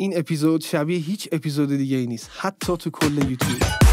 این اپیزود شبیه هیچ اپیزود دیگه ای نیست حتی تو کل یوتیوب.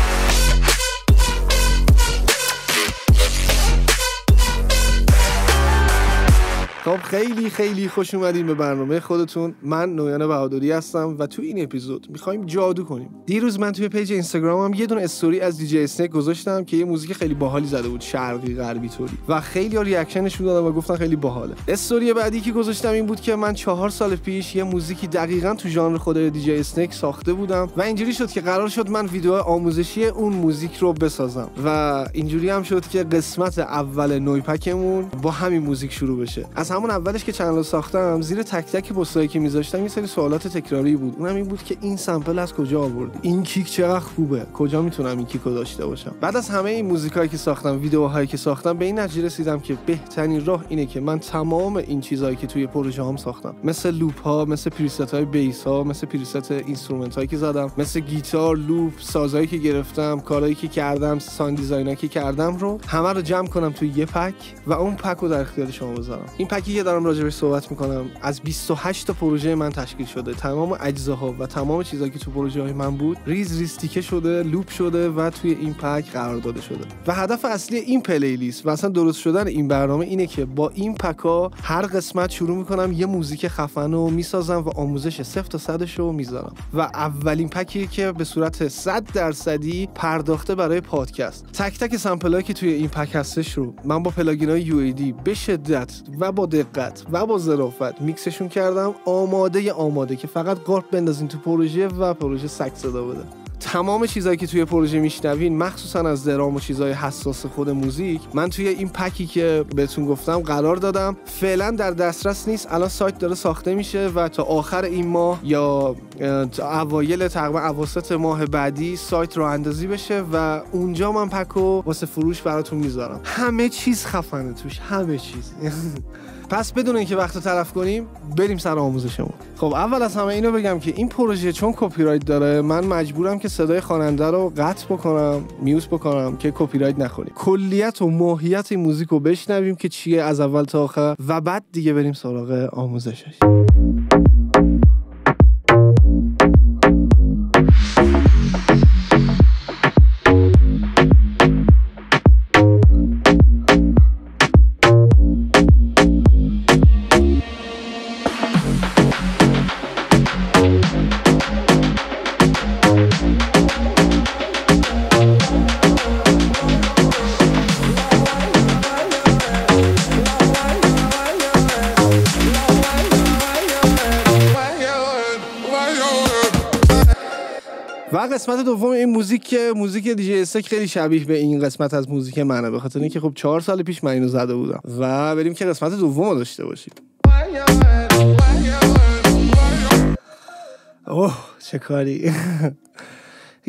خب خیلی خیلی خوش اومدین به برنامه خودتون. من نویان بهادری هستم و تو این اپیزود می‌خوایم جادو کنیم. دیروز من توی page اینستاگرامم یه دونه استوری از DJ Snake گذاشتم که یه موزیک خیلی باحالی زده بود شرقی غربی طوری. و خیلی reaction ش دادن و گفتن خیلی باحاله. استوری بعدی که گذاشتم این بود که من چهار سال پیش یه موزیکی دقیقا تو ژانر خود DJ Snake ساخته بودم و اینجوری شد که قرار شد من ویدیو آموزشی اون موزیک رو بسازم. و اینجوری هم شد که قسمت اول نویپکمون با همین موزیک شروع بشه. همون اولش که channel ساختم زیر تک تک پستایی که میذاشتم یه سری سوالات تکراری بود. اونم این بود که این sample از کجا آوردی؟ این kick چقدر خوبه؟ کجا می‌تونم این kick و داشته باشم؟ بعد از همه این موزیکایی که ساختم ویدیوهایی که ساختم به این نتیجه رسیدم که بهترین راه اینه که من تمام این چیزهایی که توی پروژه هم ساختم مثل loop ها مثل preset های bass ها مثل preset instrument هایی که زدم مثل گیتار loop سازهایی که گرفتم کارهایی که کردم sound design ایی که کردم رو همه رو جمع کنم توی یه pack و اون pack رو در اختیار شما بذارم. این pack ی که دارم راجبش صحبت می‌کنم از 28 تا پروژه من تشکیل شده. تمام اجزاها و تمام چیزهایی که تو پروژه های من بود ریز ریز تیکه شده loop شده و توی این pack قرار داده شده. و هدف اصلی این playlist و اصلا درست شدن این برنامه اینه که با این pack ا هر قسمت شروع می‌کنم یه موزیک خفن رو می‌سازم و آموزش صفر تا صدش رو می‌ذارم. و اولین pack یه که به صورت 100 درصدی پرداخته برای پادکست. تک تک sample ایی که توی این pack هستش رو من با plugin های یو به شدت و با دقت و با ظرافت میکسشون کردم آماده آماده که فقط قارب بندازین تو پروژه و پروژه سگ صدا بده. تمام چیزهایی که توی پروژه میشنوین مخصوصا از درام و چیزهای حساس خود موزیک من توی این پکی که بهتون گفتم قرار دادم. فعلا در دسترس نیست الان سایت داره ساخته میشه و تا آخر این ماه یا تا اوایل تقریبا اواسط ماه بعدی سایت رو اندازی بشه و اونجا من پکو واسه فروش براتون می‌ذارم. همه چیز خفنه توش همه چیز. پس بدون اینکه وقت تلف کنیم بریم سر آموزشمون. خب اول از همه اینو بگم که این پروژه چون کپی رایت داره من مجبورم که صدای خواننده رو قطع بکنم mute بکنم که کپی رایت نخوریم. کلیت و ماهیت موزیک رو بشنویم که چیه از اول تا آخر و بعد دیگه بریم سراغ آموزشش. این موزیک دیجی استک خیلی شبیه به این قسمت از موزیک منه به خاطر اینکه خب چهار سال پیش من اینو زده بودم و بریم که قسمت دوم داشته باشیم. اوه چه کاری.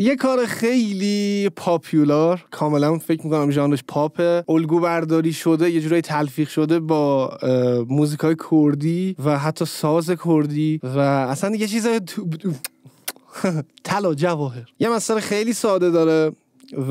یه کار خیلی پاپیولار کاملا فکر می‌کنم ژانرش پاپه الگو برداری شده یه جورایی تلفیق شده با موزیکای کردی و حتی ساز کردی و اصلا یه چیز طلا جواهر. یه مسئله خیلی ساده داره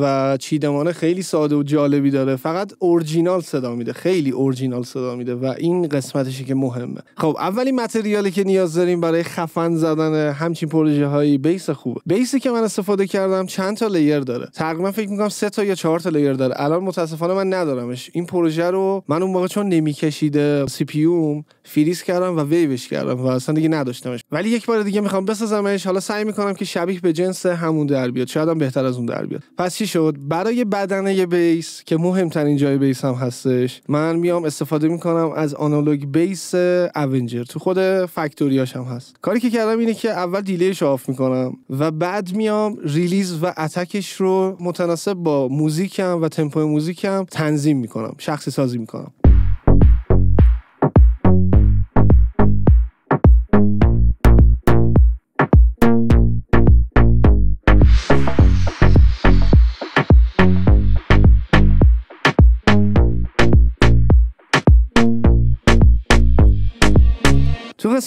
و چیدمان خیلی ساده و جالبی داره. فقط اورجینال صدا میده خیلی اورجینال صدا میده و این قسمتشی که مهمه. خب اولین material ی که نیاز داریم برای خفن زدن همچین پروژه هایی bass خوبه. bass ی که من استفاده کردم چند تا layer داره. تقریبا فکر می‌کنم سه تا یا چهار تا layer داره. الان متاسفانه من ندارمش. این پروژه رو من اون موقع چون نمیکشیده CPU م freeze کردم و ویوش کردم و اصلا دیگه نداشتمش. ولی یک بار دیگه می‌خوام بسازمش. حالا سعی می‌کنم که شبیه به جنس همون در بیاد. شاید هم بهتر از اون در بیاد. پس چی شد؟ برای بدنه bass که مهمترین جای bass هم هستش من میام استفاده می‌کنم از analog bass Avenger. تو خود factory اش هم هست. کاری که کردم اینه که اول delay ش off می‌کنم و بعد میام release و attack ش رو متناسب با موزیکم و تمپو موزیکم تنظیم می‌کنم. شخصی سازی می‌کنم.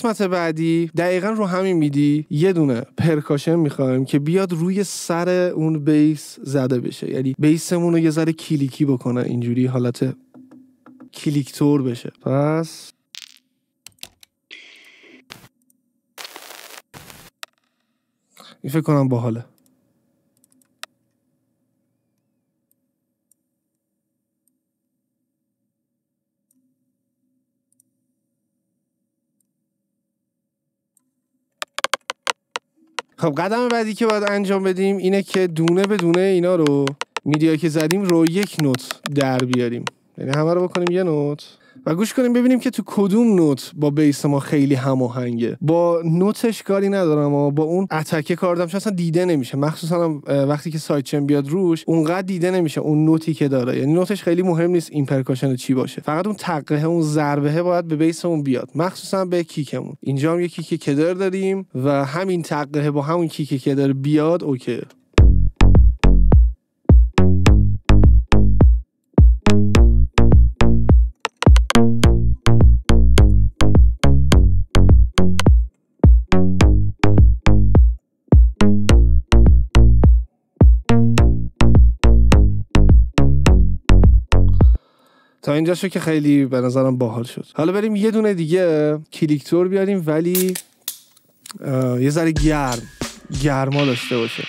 قسمت بعدی دقیقا رو همین میدی. یه دونه پرکاشن می‌خوایم که بیاد روی سر اون بیس زده بشه. یعنی بیسمون رو یه ذره کلیکی بکنه اینجوری حالت کلیکتور بشه. پس این فکر کنم باحاله. خب قدم بعدی که باید انجام بدیم اینه که دونه به دونه اینا رو MIDI ا که زدیم رو یک note در بیاریم. یعنی همه رو بکنیم یه note. و گوش کنیم ببینیم که تو کدوم note با bass ما خیلی هماهنگه. با note ش کاری ندارم اما با اون attack ه کار دارم. اصلا دیده نمیشه. مخصوصا وقتی که sidechain بیاد روش اونقدر دیده نمیشه اون note ی که داره. یعنی note ش خیلی مهم نیست این percussion چی باشه. فقط اون تقه اون ضربه باید به bass اون بیاد. مخصوصا به kick مون. اینجا هم یه kick کدر داریم و همین تقه با همون kick کدر بیاد okay. تا اینجا شو که خیلی به نظرم باحال شد. حالا بریم یه دونه دیگه کلیکتور بیاریم ولی یه ذره گرم گرما داشته باشه.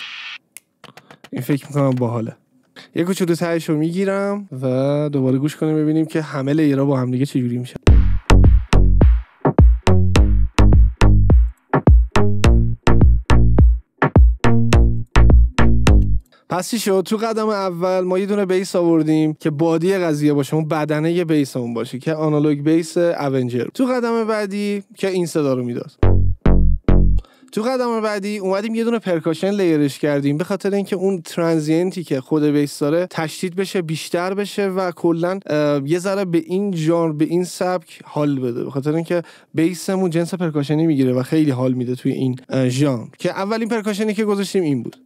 این فکر می‌کنم باحاله. یه کوچولو تهش رو می‌گیرم و دوباره گوش کنیم ببینیم که همه لیرها با هم دیگه چجوری میشه. پس چی شد؟ تو قدم اول ما یه دونه bass آوردیم که body قضیه باشه اون بدنه یه bass اون باشه که analog bass اونجر. تو قدم بعدی که این صدا رو می‌داد. تو قدم بعدی اومدیم یه دونه percussion layer ش کردیم به خاطر اینکه اون transient ی که خود bass داره تشدید بشه بیشتر بشه و کلا یه ذره به این ژانر به این سبک حال بده. به خاطر اینکه bass مون جنس percussion ی می‌گیره و خیلی حال میده توی این ژانر. که اولین percussion ی که گذاشتیم این بود.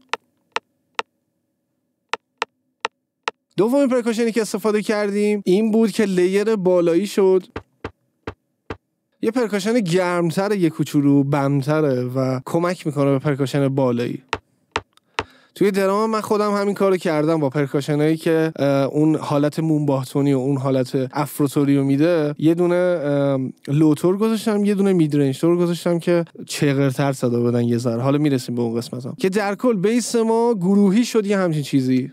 دومین percussion ی که استفاده کردیم این بود که layer بالایی شد. یه percussion گرمتر یه کوچولو بمتره و کمک می‌کنه به percussion بالایی. توی درام من خودم همین کارو کردم با percussion ایی که اون حالت مونباهتونی و اون حالت افروتوری رو میده. یه دونه low tour گذاشتم یه دونه midrange tour گذاشتم که چغرتر صدا بدن یه ذره. حالا می‌رسیم به اون قسمت هم. که در کل bass ما گروهی شد یه همچین چیزی.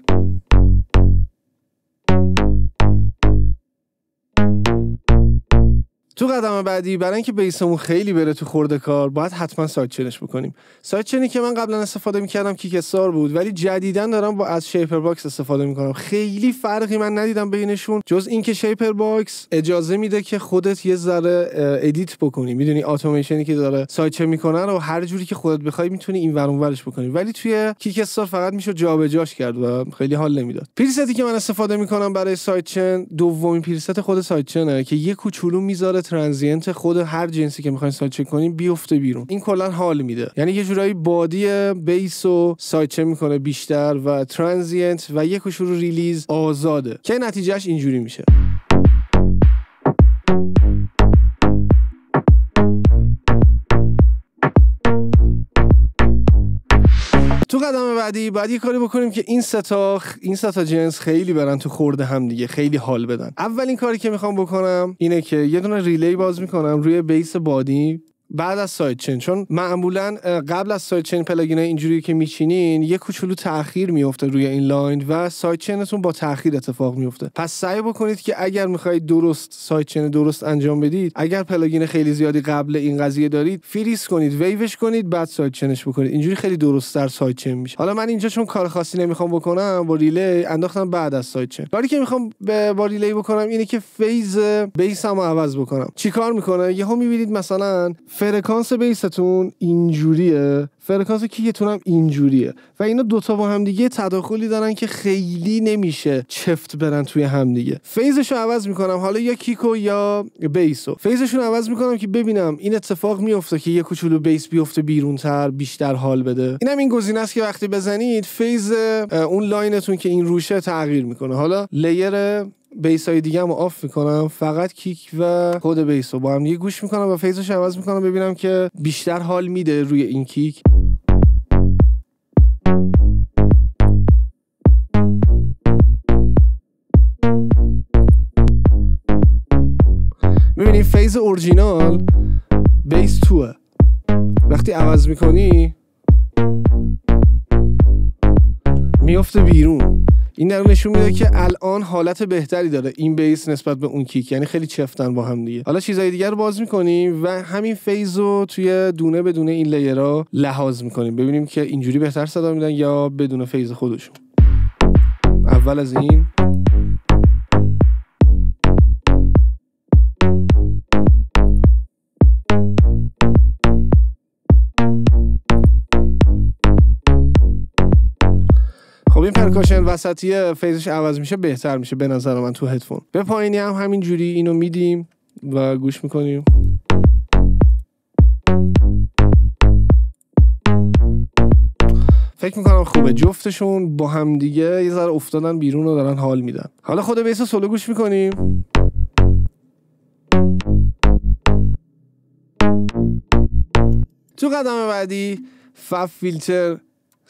تو قدم بعدی برای اینکه bass مون خیلی بره تو خورد کار باید حتما sidechain ش بکنیم. sidechain ی که من قبلا استفاده می‌کردم Kickstart بود ولی جدیدا دارم با از ShaperBox استفاده می‌کنم. خیلی فرقی من ندیدم بینشون جز اینکه ShaperBox اجازه میده که خودت یه ذره edit بکنی. می‌دونی اتوماسیونی که داره sidechain می‌کنه رو هر جوری که خودت بخوای می‌تونی این ور ورش بکنی. ولی توی Kickstart فقط میشه جابجاش کرد و خیلی حال نمی‌داد. preset ی که من استفاده می‌کنم برای sidechain دومین preset خود sidechain ه که یه کوچولو می‌ذاره transient خود هر جنسی که می‌خواین sidechain کنین بیفته بیرون. این کلا حال میده. یعنی یه جورایی body bass و sidechain می‌کنه بیشتر و transient و یه کوچولو release آزاده. که نتیجهش اینجوری میشه. تو قدم بعدی بعد یه کاری بکنیم که این ستا این ستا جنس خیلی برن تو خورد هم دیگه خیلی حال بدن. اولین کاری که می‌خوام بکنم اینه که یه دونه relay باز می‌کنم روی bass body. بعد از sidechain چون معمولا قبل از sidechain plugin اینجوری که میچینین یه کوچولو تاخیر میفته روی این line و sidechain تون با تاخیر اتفاق میفته پس سعی بکنید که اگر می‌خواید درست sidechain درست انجام بدید اگر plugin خیلی زیادی قبل این قضیه دارید فریز کنید ویوش کنید بعد sidechain ش بکنید. اینجوری خیلی درست تر sidechain میشه. حالا من اینجا چون کار خاصی نمی‌خوام بکنم با relay انداختم بعد از sidechain. کاری که می‌خوام با relay بکنم اینه که phase bass مو عوض بکنم. چیکار می‌کنه؟ یهو می‌بینید مثلا فرکانس bass تون اینجوریه. فرکانس kick تون هم اینجوریه. و اینا دوتا با هم دیگه تداخلی دارن که خیلی نمیشه چفت برن توی هم دیگه phase ش رو عوض می‌کنم. حالا یا kick و یا bass و. phase شون عوض می‌کنم که ببینم این اتفاق میفته که یه کوچولو bass بیفته بیرون تر بیشتر حال بده. اینم این گزینه است که وقتی بزنید phase اون line تون که این روشه تغییر می‌کنه. حالا layer bass های دیگه رو off می‌کنم. فقط kick و خود bass رو با هم دیگه گوش می‌کنم و phase ش عوض می‌کنم ببینم که بیشتر حال میده روی این kick. می‌بینی phase original bass توه وقتی عوض می‌کنی میفته بیرون. این در نشون میده که الان حالت بهتری داره. این bass نسبت به اون kick. یعنی خیلی چفتن با هم دیگه. حالا چیزای دیگر رو باز می‌کنیم و همین phase رو توی دونه بدون این layer ها لحاظ می‌کنیم. ببینیم که اینجوری بهتر صدا میدن یا بدون phase خودشون. اول از این پرکاشن وسطی فیزش عوض میشه بهتر میشه به نظر من تو هدفون. به پایینی هم همین جوری اینو میدیم و گوش می‌کنیم. فکر می‌کنم خوبه. جفتشون با هم دیگه یه ذره افتادن بیرون و دارن حال میدن. حالا خود بیس سولو گوش می‌کنیم. تو قدم بعدی FabFilter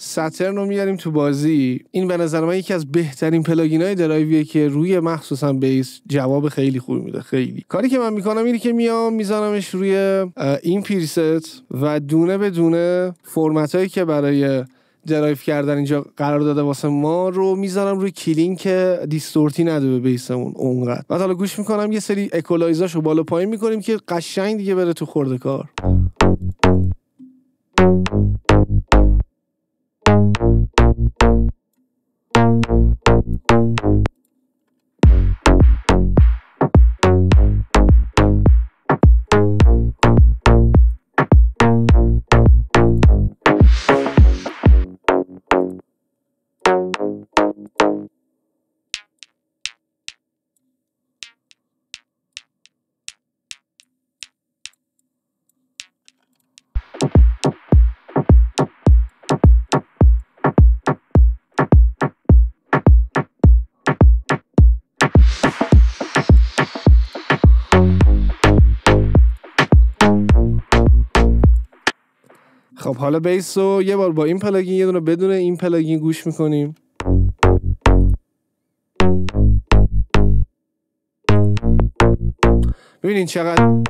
Saturn رو میاریم تو بازی. این به نظر من یکی از بهترین plugin های درایویه که روی مخصوصا bass جواب خیلی خوبی میده. خیلی. کاری که من می‌کنم اینه که میام میذارمش روی این preset و دونه به دونه فرمت هایی که برای درایو کردن اینجا قرار داده واسه ما رو می‌ذارم روی clean که distort ی نده به bass مون اونقدر. بعد حالا گوش می‌کنم یه سری equalize اشو بالا پایین می‌کنیم که قشنگ دیگه بره تو خورد کار. خب حالا bass رو یه بار با این plugin یه دونه بدون این plugin گوش می‌کنیم. ببینین چقدر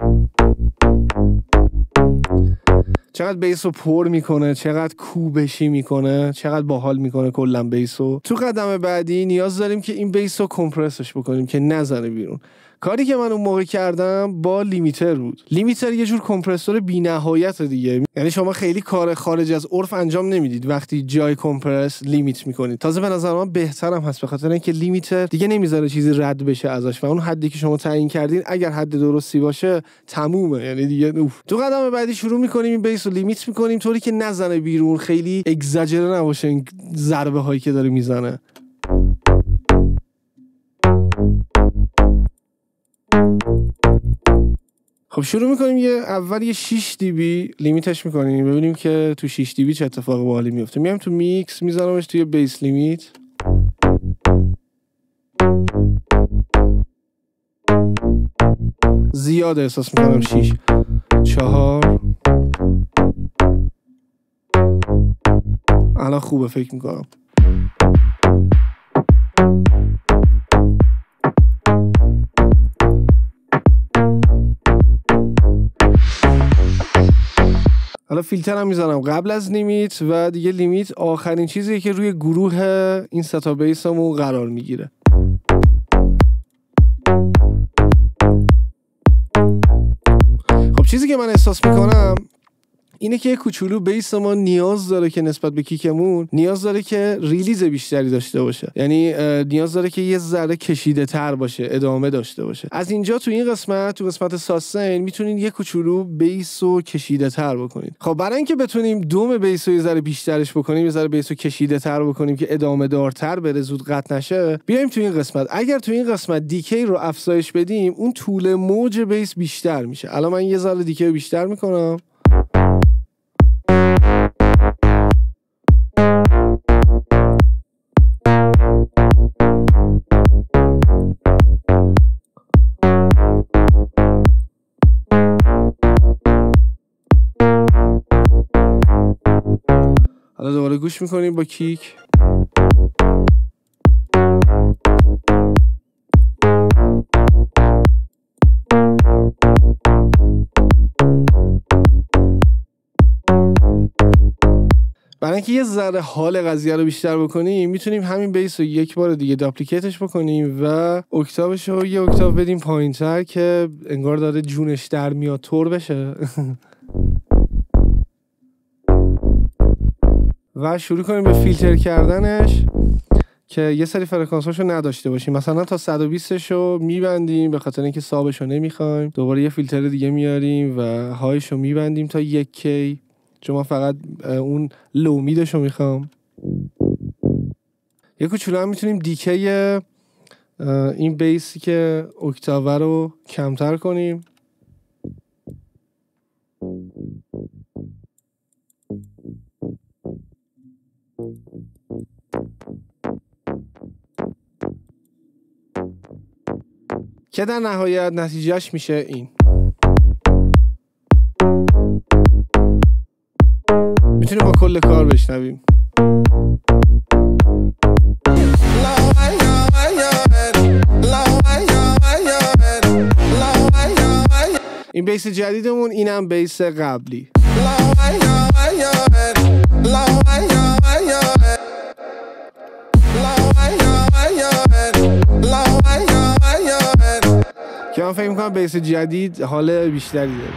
چقدر bass رو پر می‌کنه چقدر کوبشی می‌کنه چقدر باحال می‌کنه کلا bass رو. تو قدم بعدی نیاز داریم که این bass رو compress ش بکنیم که نزنه بیرون. کاری که من اون موقع کردم با limiter بود. limiter یه جور کمپرسور بینهایت دیگه. یعنی شما خیلی کار خارج از عرف انجام نمی‌دید. وقتی جای compress limit می‌کنید. تازه به نظر من بهترم هست به خاطر اینکه limiter دیگه نمی‌ذاره چیزی رد بشه ازش و اون حدی که شما تعیین کردین اگر حد درستی باشه تمومه. یعنی دیگه اوف. تو قدم بعدی شروع می‌کنیم این bass رو limit می‌کنیم طوری که نزنه بیرون. خیلی اگزاجره نباشه این ضربه هایی که داره می‌زنه. خب شروع می‌کنیم یه اول یه 6 dB limit ش می‌کنیم ببینیم که تو 6 dB چه اتفاق باحالی میفته میام تو میکس میذارمش توی bass limit. زیاد احساس می‌کنم 6 چهار. الان خوبه فکر می‌کنم. حالا فیلتر هم می‌زنم. قبل از لیمیت و دیگه لیمیت آخرین چیزیه که روی گروه این ستا بیسمون قرار می‌گیره. خب چیزی که من احساس می‌کنم اینه که کوچولو bass ما نیاز داره که نسبت به kick مون نیاز داره که release بیشتری داشته باشه. یعنی نیاز داره که یه ذره کشیده تر باشه ادامه داشته باشه. از اینجا تو این قسمت تو قسمت sustain می‌تونین یه کوچولو bass رو کشیده تر بکنید خب برای اینکه بتونیم دوام bass رو یه ذره بیشترش بکنیم یه ذره bass رو کشیده تر بکنیم که ادامه دارتر بره زود قطع نشه بیایم تو این قسمت. اگر تو این قسمت decay رو افزایش بدیم اون طول موج bass بیشتر میشه. الان من یه ذره decay بیشتر می‌کنم. حالا دوباره گوش می‌کنیم با کیک؟ برای اینکه یه ذره حال قضیه رو بیشتر بکنیم می‌تونیم همین بیس رو یک بار دیگه داپلیکیتش بکنیم و اکتابش رو یه اکتاب بدیم پایینتر که انگار داره جونش در میاد تور بشه. و شروع کنیم به فیلتر کردنش که یه سری فرکانس رو نداشته باشیم. مثلا تا 120 رو میبندیم به خاطر اینکه sub ش رو نمی‌خوایم. دوباره یه فیلتر دیگه میاریم و high ش رو میبندیم تا یک k. چون فقط اون low mid ش رو می‌خوام. یه کوچولو هم می‌تونیم decay این bass ی که octaver رو کمتر کنیم. که در نهایت نتیجهش میشه این. می‌تونیم با کل کار بشنویم. این بیس جدیدمون اینم بیس قبلی. که من فکر می‌کنم بیس جدید حال بیشتری داره.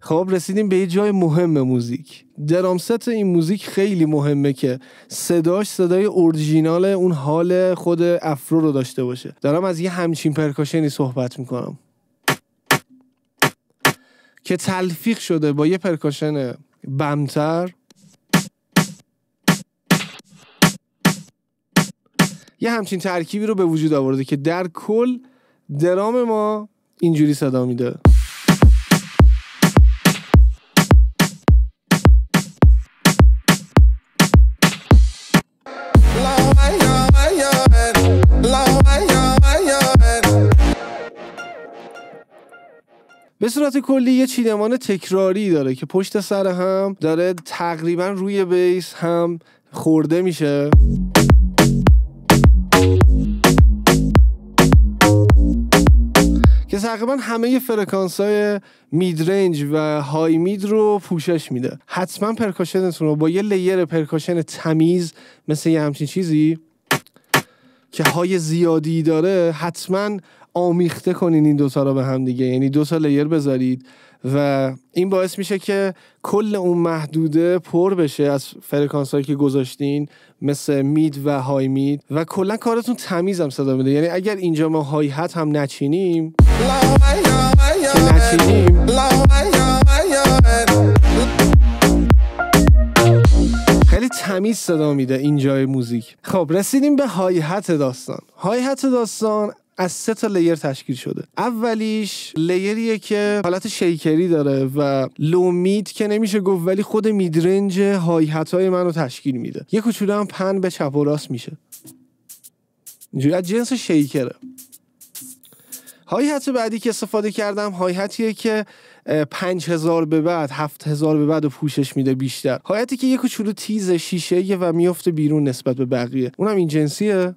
خب رسیدیم به یه جای مهم موزیک. درامست این موزیک خیلی مهمه که صداش صدای اورجینال اون حال خود افرو رو داشته باشه. دارم از یه همچین پرکاشنی صحبت می‌کنم. که تلفیق شده با یه پرکاشن بمتر. یه همچین ترکیبی رو به وجود آورده که در کل درام ما اینجوری صدا میده. به صورت کلی یه چیدمان تکراری داره که پشت سر هم داره تقریبا روی بیس هم خورده میشه. که تقریبا همه فرکانس های mid range و high mid رو پوشش میده. حتما percussion تون رو با یه layer percussion تمیز مثل یه همچین چیزی که high زیادی داره حتما آمیخته کنین این دوتا رو به هم دیگه. یعنی دو تا layer بذارید و این باعث میشه که کل اون محدوده پر بشه از فرکانس هایی که گذاشتین مثل mid و high mid و کلا کارتون هم صدا میده. یعنی اگر اینجا ما hi-hat هم نچینیم خیلی تمیز صدا میده اینجای موزیک. خب رسیدیم به hi-hat داستان. hi-hat داستان از سه تا layer تشکیل شده. اولیش layer یه که حالت shaker ی داره و low mid که نمیشه گفت ولی خود mid range high های من رو تشکیل میده. یه کوچولو هم pan به چپ و راست میشه. اینجوری از جنس شیکره. های هت بعدی که استفاده کردم های هتیه که پنج هزار به بعد هفت هزار به بعد و پوشش میده بیشتر. هایتی که یه کوچولو تیز شیشه و میفته بیرون نسبت به بقیه. اونم این جنسیه.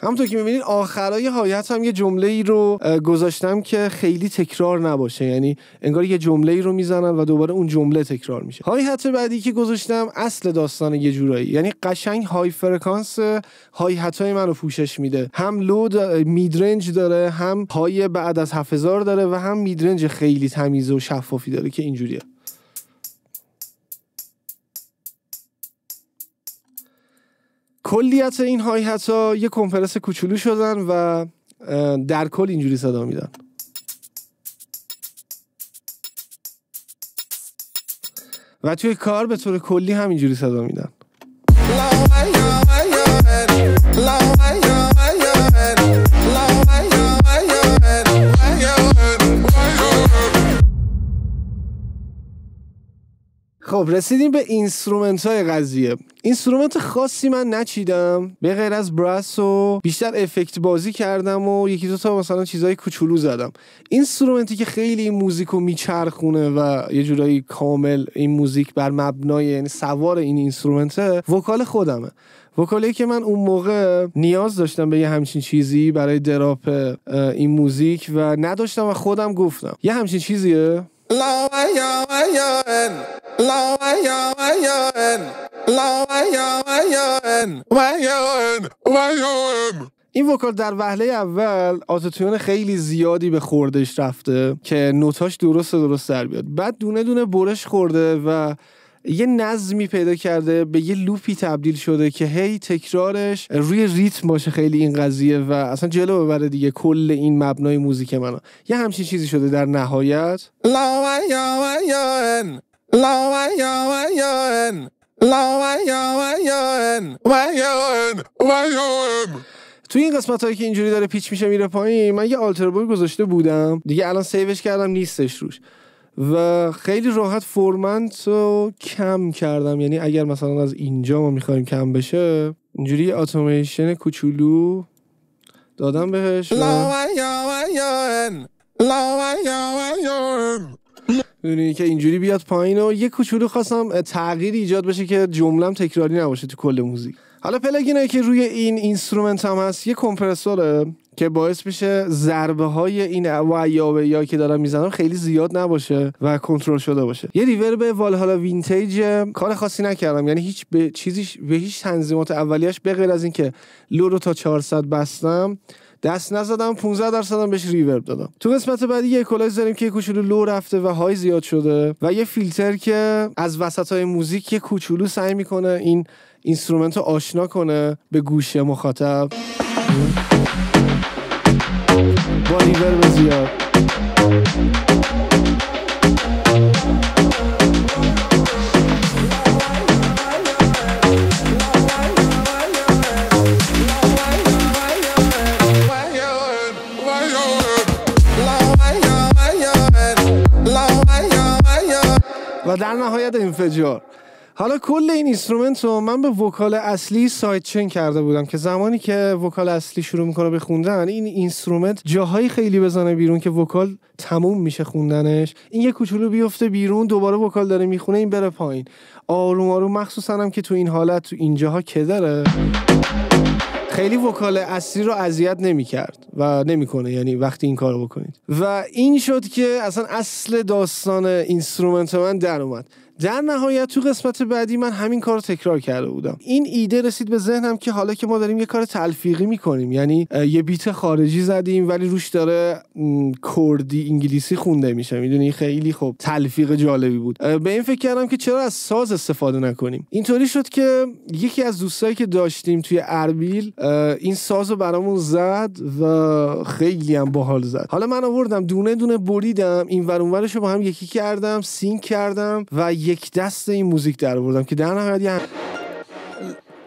همونطور که می‌بینید آخرای هایت هم یه جمله ای رو گذاشتم که خیلی تکرار نباشه. یعنی انگار یه جمله ای رو می‌زنن و دوباره اون جمله تکرار میشه. هایت بعدی که گذاشتم اصل داستان یه جورایی. یعنی قشنگ های فرکانس های های من رو پوشش میده. هم لو میدرنج داره هم های بعد از 7000 داره و هم میدرنج خیلی تمیز و شفافی داره که اینجوریه. کلیت این های ها یه کنفرنس کوچولو شدن و در کل اینجوری صدا میدن و توی کار به طور کلی همینجوری صدا میدن خب رسیدیم به instrument های قضیه. instrument خاصی من نچیدم. به غیر از brass و بیشتر effect بازی کردم و یکی دو تا مثلا چیزای کوچولو زدم. instrument ی که خیلی این موزیک رو میچرخونه و یه جورایی کامل این موزیک بر مبنای یعنی سوار این instrument ه vocal خودمه. vocal ی که من اون موقع نیاز داشتم به یه همچین چیزی برای drop این موزیک و نداشتم و خودم گفتم. یه همچین چیزیه؟ این وکال در وهله اول آتوتیون خیلی زیادی به خوردش رفته که نوتاش درست درست در بیاد. بعد دونه دونه برش خورده و یه نظمی پیدا کرده به یه لوپی تبدیل شده که هی تکرارش روی ریتم باشه خیلی این قضیه و اصلا جلو ببره دیگه کل این مبنای موزیک منو. یه همچین چیزی شده در نهایت. توی این قسمت هایی که اینجوری داره pitch میشه میره پایین من یه alter گذاشته بودم. دیگه الان save ش کردم نیستش روش. و خیلی راحت formant رو کم کردم. یعنی اگر مثلا از اینجا ما می‌خوایم کم بشه اینجوری اتوماسیون کوچولو دادم بهش و... که اینجوری بیاد پایین و یه کوچولو خواستم تغییر ایجاد بشه که جملم تکراری نباشه تو کل موزیک. حالا plugin ه که روی این instrument هم هست یه compressor ه. که باعث میشه ضربه های این و یا که دارم می‌زنم خیلی زیاد نباشه و کنترل شده باشه. یه reverb Valhalla Vintage کار خاصی نکردم. یعنی هیچ به چیزیش به هیچ تنظیمات اولیش به غیر از اینکه low رو تا 400 بستم دست نزدم 15 درصدم بهش reverb دادم. تو قسمت بعدی یه کلاژ داریم که کوچولو low رفته و high زیاد شده و یه فیلتر که از وسط های موزیک یه کوچولو سعی می‌کنه این اینسترومنت رو آشنا کنه به گوش مخاطب. با ریورب و در نهایت انفجار حالا کل این instrument رو من به vocal اصلی sidechain کرده بودم که زمانی که vocal اصلی شروع می‌کنه به خوندن این instrument جاهایی خیلی بزنه بیرون که vocal تموم میشه خوندنش. این یه کوچولو بیفته بیرون دوباره vocal داره می‌خونه این بره پایین. آروم آروم مخصوصا هم که تو این حالت تو اینجاها کدره خیلی vocal اصلی رو اذیت نمی‌کرد و نمی‌کنه یعنی وقتی این کارو بکنید. و این شد که اصلا اصل داستان instrument من در اومد. در نهایت تو قسمت بعدی من همین کار رو تکرار کرده بودم. این ایده رسید به ذهنم که حالا که ما داریم یه کار تلفیقی می‌کنیم یعنی یه بیت خارجی زدیم ولی روش داره کردی انگلیسی خونده میشه. می‌دونی؟ خیلی خب تلفیق جالبی بود. به این فکر کردم که چرا از ساز استفاده نکنیم. اینطوری شد که یکی از دوستایی که داشتیم توی اربیل این ساز رو برامون زد و خیلی هم باحال زد. حالا من آوردم دونه دونه بریدم این ور رو با هم یکی کردم sync کردم و یک دست این موزیک در آوردم که در نهایت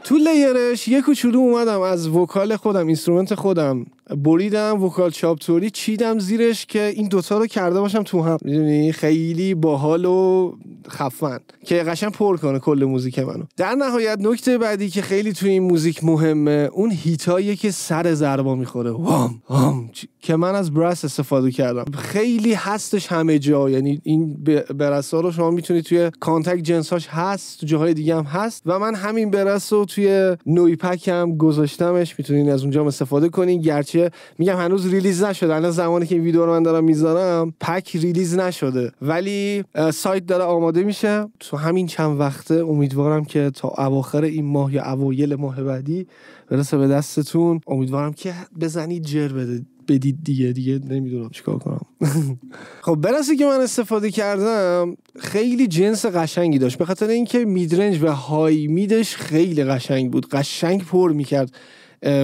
تو layer ش یه کوچولو اومدم از vocal خودم instrument خودم. بریدم vocal chop طوری چیدم زیرش که این دوتا رو کرده باشم تو هم. می‌دونی؟ خیلی باحال و خفن که قشنگ پر کنه کل موزیک منو. در نهایت نکته بعدی که خیلی تو این موزیک مهمه اون hit ایی که سر ضربا می‌خوره. وام وام. که من از brass استفاده کردم. خیلی هستش همه جا. یعنی این brass ا رو شما می‌تونید توی Kontakt جنساش هست تو جاهای دیگه هم هست و من همین brass رو توی نوی pack هم گذاشتمش. می‌تونید از اونجا استفاده کنین. گرچه میگم هنوز release نشده. الان زمانی که این ویدیو رو من دارم می‌ذارم pack release نشده. ولی سایت داره آماده میشه. تو همین چند وقته امیدوارم که تا اواخر این ماه یا اوایل ماه بعدی برسه به دستتون. امیدوارم که بزنید جر بده بدید دیگه. دیگه نمی‌دونم چیکار کنم. خب برسه که من استفاده کردم خیلی جنس قشنگی داشت. به خاطر اینکه میدرنج و های میدش خیلی قشنگ بود. قشنگ پر می‌کرد.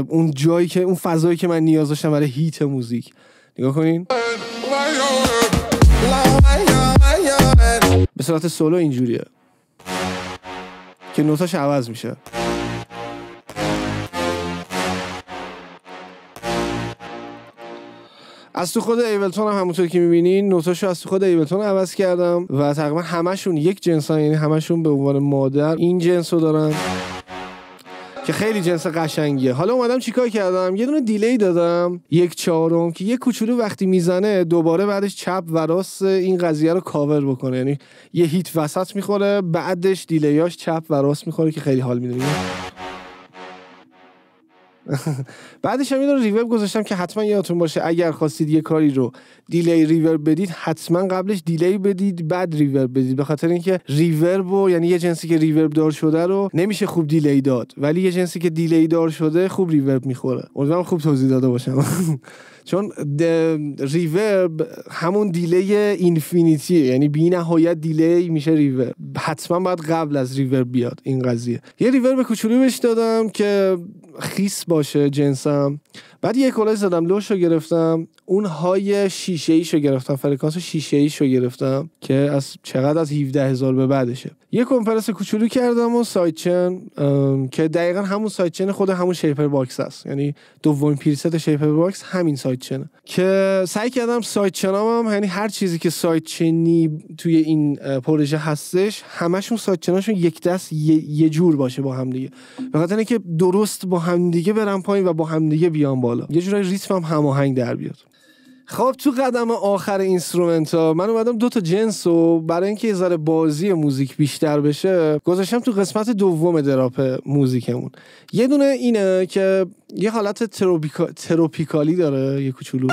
اون جایی که اون فضایی که من نیاز داشتم برای هیت موزیک. نگاه کنین. به صورت سولو اینجوریه. که نوتاش عوض میشه. از تو خود ایولتون هم همونطور که می‌بینین نوتاشو از تو خود ایولتون عوض کردم و تقریبا همشون یک جنسان یعنی همشون به عنوان مادر این جنس رو دارن. که خیلی جنس قشنگیه. حالا اومدم چیکار کردم؟ یه دونه دیلی دادم. یک چهارم که یه کوچولو وقتی می‌زنه دوباره بعدش چپ و راست این قضیه رو کاور بکنه. یعنی یه hit وسط می‌خوره بعدش delay اش چپ و راست می‌خوره که خیلی حال میده. بعدش هم یه reverb گذاشتم که حتما یادتون باشه اگر خواستید یه کاری رو delay reverb بدید حتما قبلش delay بدید بعد reverb بدید. به خاطر اینکه reverb و یعنی یه جنسی که reverb دار شده رو نمیشه خوب delay داد. ولی یه جنسی که delay دار شده خوب reverb می‌خوره. امیدوارم خوب توضیح داده باشم. چون reverb همون delay infinity یعنی بی نهایت delay میشه reverb. حتما باید قبل از reverb بیاد این قضیه. یه reverb کوچولو بهش دادم که خیس باشه جنسم. بعد یه کلاه زدم low ش رو گرفتم. اون high شیشه ایش رو گرفتم فرکانس شیشه ایش رو گرفتم که از چقدر از 17 هزار به بعدشه. یه compress کوچولو کردم و sidechain که دقیقا همون sidechain خود همون ShaperBox است. یعنی دومین preset ShaperBox همین sidechain ه که سعی کردم sidechain ام هم یعنی هر چیزی که sidechain ی توی این پروژه هستش همشون sidechain اشون یک دست یه, جور باشه با هم دیگه. به خاطر اینکه درست با هم دیگه برم پایین و با هم دیگه بیام بالا. یه جورای ریتم هم هماهنگ در بیاد. خب تو قدم آخر ها من اومدم دو تا جنس و برای اینکه یه ذره بازی موزیک بیشتر بشه گذاشتم تو قسمت دوم drop موزیکمون. یه دونه اینه که یه حالت tropica... tropical ی داره یه کوچولو.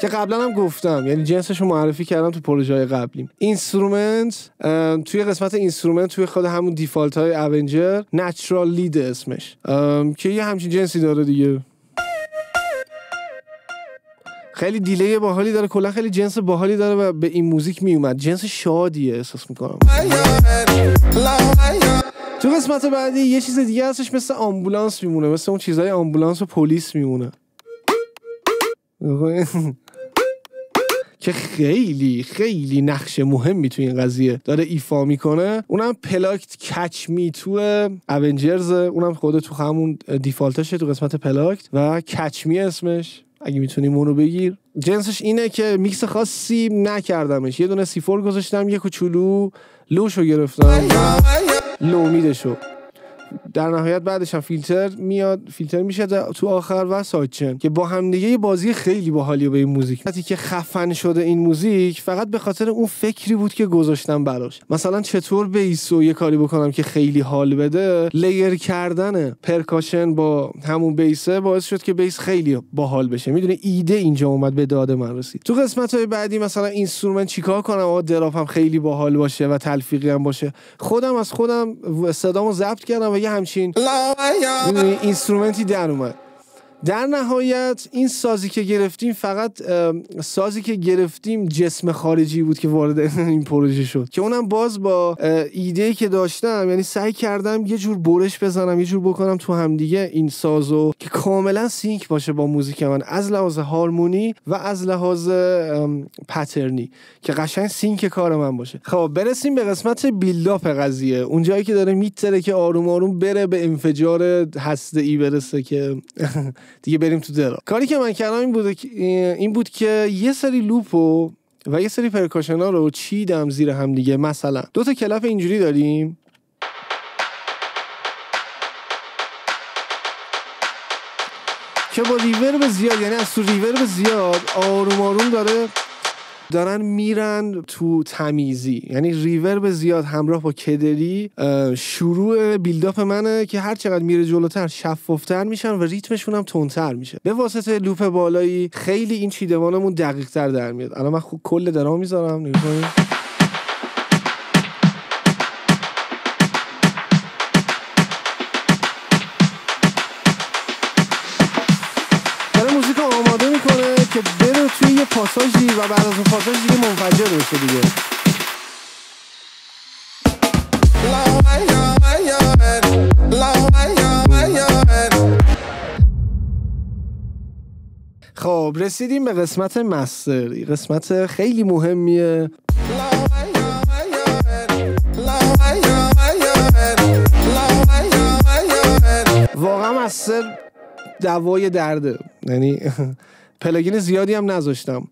که قبلا هم گفتم یعنی جنسش رو معرفی کردم تو پروژه های قبلیم. instrument توی قسمت instrument توی خود همون default های Avenger Natural Lead اسمش که یه همچین جنسی داره دیگه. خیلی delay باحالی داره کلا خیلی جنس باحالی داره و به این موزیک میومد. جنس شادیه احساس می‌کنم. تو قسمت بعدی یه چیز دیگه هستش مثل آمبولانس میمونه مثل اون چیزهای آمبولانس و پلیس میمونه. که خیلی خیلی نقش مهمی توی این قضیه داره ایفا می‌کنه. اونم Plucked Catch Me تو Avenger ز اونم خود تو همون default شه تو قسمت Plucked و Catch Me اسمش. اگه می‌تونیم اونو بگیر. جنسش اینه که میکس خاصی نکردمش. یه دونه C4 گذاشتم یه کوچولو low شو گرفتم. low mid شو. در نهایت بعدش هم فیلتر میاد فیلتر میشه تو آخر و sidechain که با هم دیگه بازی خیلی باحالی به این موزیک. وقتی که خفن شده این موزیک فقط به خاطر اون فکری بود که گذاشتم براش. مثلا چطور bass و یه کاری بکنم که خیلی حال بده؟ layer کردن percussion با همون bass ه باعث شد که bass خیلی باحال بشه. می‌دونی ایده اینجا اومد به داد من رسید. تو قسمت های بعدی مثلا instrument چیکار کنم؟ آ drop م خیلی باحال باشه و تلفیقی هم باشه. خودم از خودم صدامو ضبط کردم و یه همچین instrument ی در اومد. در نهایت این سازی که گرفتیم فقط سازی که گرفتیم جسم خارجی بود که وارد این پروژه شد. که اونم باز با ایده که داشتم یعنی سعی کردم یه جور برش بزنم یه جور بکنم تو هم دیگه این سازو که کاملا sync باشه با موزیک من از لحاظ هارمونی و از لحاظ pattern ی که قشنگ sync کار من باشه. خب برسیم به قسمت build up قضیه. اونجایی که داره میتره که آروم آروم بره به انفجار هسته ای برسه که دیگه بریم تو drop کاری که من کردم این بود این بود که یه سری loop و و یه سری percussion ها رو چیدم زیر هم دیگه. مثلا دو تا clap اینجوری داریم. که با ریورب زیاد یعنی از تو ریورب زیاد آروم آروم داره دارن میرن تو تمیزی. یعنی ریورب زیاد همراه با کدری شروع بیلداپ منه که هر چقدر میره جلوتر شفافتر میشن و ریتمشون هم تندتر میشه. به واسطه لوپ بالایی خیلی این چیدمانمون دقیق تر در میاد. الان من خوب کل درام می‌ذارم نگاه پاساژی و بعد از اون پاساژ دیگه منفجر بشه دیگه. خب رسیدیم به قسمت مستر. قسمت خیلی مهمیه. واقعا مستر دوای درده. یعنی plugin زیادی هم نذاشتم.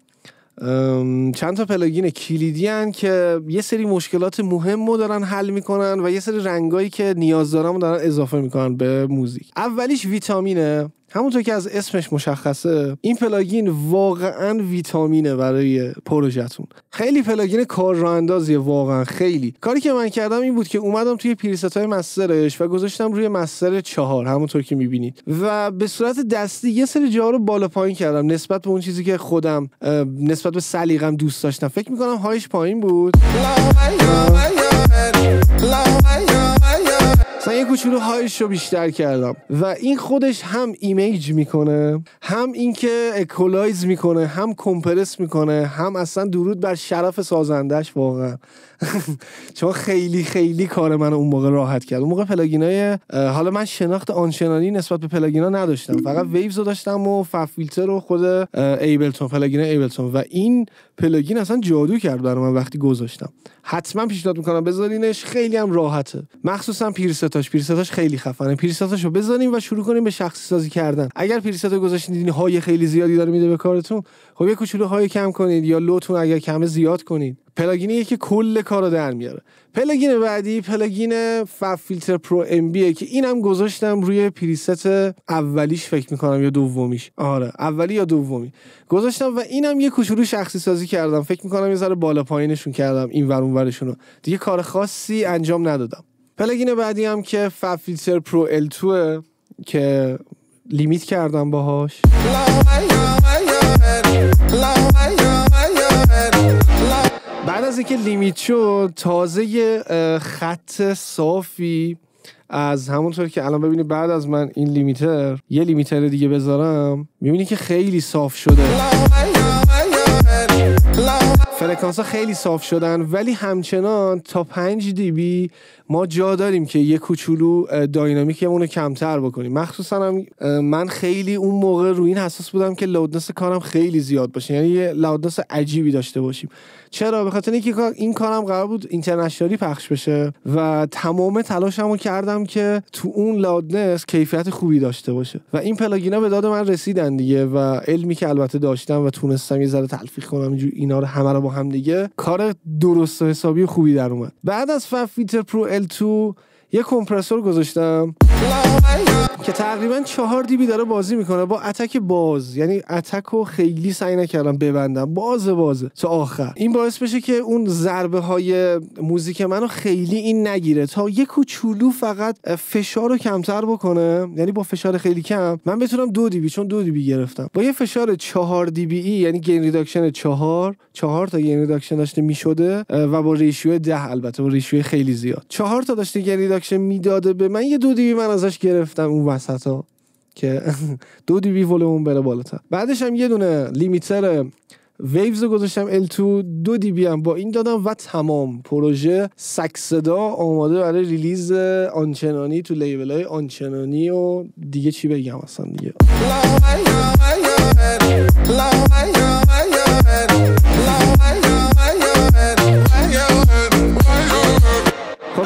چند تا plugin کلیدی هن که یه سری مشکلات مهم رو دارن حل می‌کنن و یه سری رنگایی که نیاز دارن دارن اضافه می‌کنن به موزیک. اولیش ویتامینه. همونطور که از اسمش مشخصه این plugin واقعا ویتامینه برای پروژهتون. خیلی plugin کار راه اندازیه واقعا خیلی. کاری که من کردم این بود که اومدم توی preset های master ش و گذاشتم روی master چهار همونطور که می‌بینید. و به صورت دستی یه سری جاها رو بالا پایین کردم نسبت به اون چیزی که خودم نسبت به سلیقم دوست داشتم. فکر می‌کنم high ش پایین بود. مثلا یه کوچولو high ش رو بیشتر کردم. و این خودش هم image می‌کنه هم اینکه equalize می‌کنه هم compress می‌کنه هم اصلا درود بر شرف سازندش واقعا. چون خیلی خیلی کار من اون موقع راحت کرد. اون موقع plugin ای حالا من شناخت آنچنانی نسبت به plugin ا نداشتم. فقط Waves رو داشتم و FabFilter و خود Ableton plugin Ableton و این plugin اصلا جادو کرد برای من وقتی گذاشتم. حتما پیشنهاد می‌کنم بذارینش خیلی هم راحته. مخصوصا preset اش. preset اش خیلی خفنه. preset اش رو بذارین و شروع کنیم به شخصی سازی کردن. اگر preset رو گذاشتین high خیلی زیادی داره میده به کارتون خب یه کوچولو high کم کنید یا low تون اگر کمه زیاد کنید. plugin ی که کل کارو در میاره. plugin بعدی plugin FabFilter Pro M که اینم گذاشتم روی preset اولیش فکر می‌کنم یا دومیش. آره اولی یا دومی. گذاشتم و اینم یه کوچولو شخصی سازی کردم. فکر می‌کنم یه ذره بالا پایینشون کردم این ور رو دیگه کار خاصی انجام ندادم. plugin بعدی هم که FabFilter Pro L که limit کردم باهاش. اینکه limit شد تازه خط صافی از همونطور که الان ببینید بعد از من این limiter یه limiter دیگه بذارم. می‌بینی که خیلی صاف شده. فرکانس ها خیلی صاف شدن ولی همچنان تا 5 dB ما جا داریم که یه کوچولو dynamic مون رو کمتر بکنیم. مخصوصا من خیلی اون موقع روی این حساس بودم که loudness کارم خیلی زیاد باشه. یعنی یه loudness عجیبی داشته باشیم. چرا؟ به خاطر اینکه این کارم قرار بود international ی پخش بشه و تمام تلاشمو کردم که تو اون loudness کیفیت خوبی داشته باشه. و این plugin ا به داد من رسیدن دیگه و علمی که البته داشتم و تونستم یه ذره تلفیق کنم اینجور اینا رو همه رو با هم دیگه کار درست و حسابی خوبی در اومد. بعد از Filter Pro L2 یه کمپرسور گذاشتم. که تقریبا چهار dB داره بازی می‌کنه با attack باز. یعنی attack رو خیلی سعی نکردم ببندم. باز بازه تا آخر. این باعث بشه که اون ضربه های موزیک منو خیلی این نگیره. تا یه کوچولو فقط فشار رو کمتر بکنه. یعنی با فشار خیلی کم من بتونم دو dB چون دو dB گرفتم. با یه فشار چهار dB ای یعنی gain reduction چهار چهار تا gain reduction داشته می‌شده و با ratio ده البته با ratio خیلی زیاد. چهار تا داشته gain reduction می‌داده به من یه دو dB ازش گرفتم اون وسط ها که دو dB volume بره بالاتر بعدش هم یه دونه limiter Waves گذاشتم L2 دو dB هم با این دادم و تمام پروژه سکسدا آماده برای release آنچنانی تو label های آنچنانی و دیگه چی بگم اصلا دیگه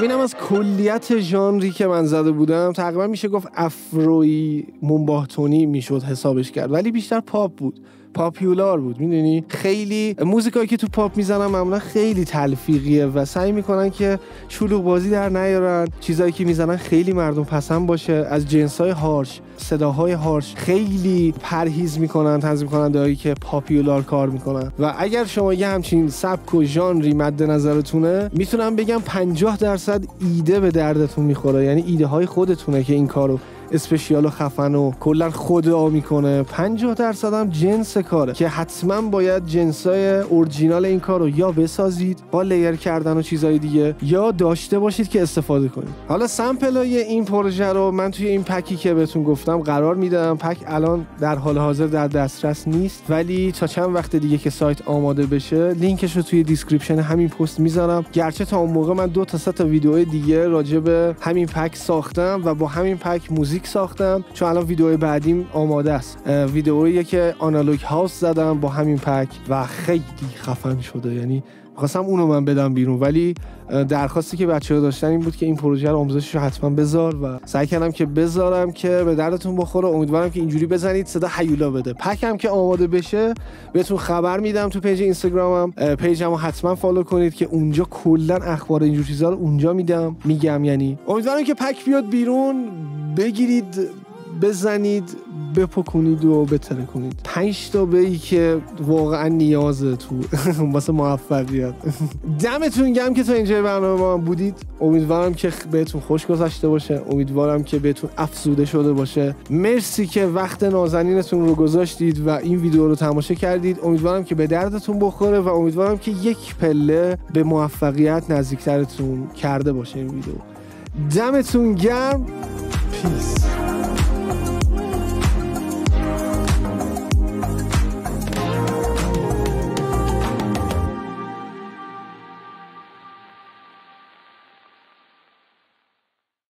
اینم از کلیت ژانری که من زده بودم تقریبا میشه گفت افروی منباهتونی می‌شد حسابش کرد ولی بیشتر پاپ بود. پاپیولار بود می‌دونی؟ خیلی موزیکایی که تو پاپ می‌زنن معمولا خیلی تلفیقیه و سعی می‌کنن که شلوغ بازی در نیارن. چیزایی که می‌زنن خیلی مردم پسند باشه. از جنسای هارش صداهای هارش خیلی پرهیز می‌کنن تنظیم کننده که پاپیولار کار می‌کنن. و اگر شما یه همچین سبک و ژانری مد نظرتونه می‌تونم بگم 50 درصد ایده به دردتون می‌خوره. یعنی ایده های خودتونه که این کارو special و خفن و کلا خدا می‌کنه. 50 درصد هم جنس کاره که حتما باید جنسای اورجینال این کار رو یا بسازید با layer کردن و چیزهای دیگه یا داشته باشید که استفاده کنید. حالا sample ای این پروژه رو من توی این pack ی که بهتون گفتم قرار میدم. pack الان در حال حاضر در دسترس نیست ولی تا چند وقت دیگه که سایت آماده بشه لینکش رو توی description همین پست می‌ذارم. گرچه تا اون موقع من دو تا سه تا ویدیو دیگه راجع به همین pack ساختم و با همین pack موزیک ساختم. چون الان ویدیو بعدیم آماده است. ویدیویی که analog house زدم با همین pack و خیلی خفن شده. یعنی خواستم اونو من بدم بیرون ولی درخواستی که بچه ها داشتن این بود که این پروژه رو آموزشش رو حتما بذار و سعی کردم که بذارم که به دردتون بخوره. امیدوارم که اینجوری بزنید صدا هیولا بده. pack م که آماده بشه بهتون خبر میدم تو page اینستاگرامم. page مو رو حتما follow کنید که اونجا کلا اخبار اینجور چیزا رو اونجا میدم میگم. یعنی امیدوارم که pack بیاد بیرون بگیرید بزنید بپکنید و بتره کنید پنج تا ای که واقعا نیازه تو واسه موفقیت. دمتون گم که تا اینجا برنامه ما بودید. امیدوارم که بهتون خوش گذشته باشه. امیدوارم که بهتون افزوده شده باشه. مرسی که وقت نازنینتون رو گذاشتید و این ویدیو رو تماشا کردید. امیدوارم که به دردتون بخوره و امیدوارم که یک پله به موفقیت نزدیکترتون کرده باشه این ویدیو. دمتون گرم. پیس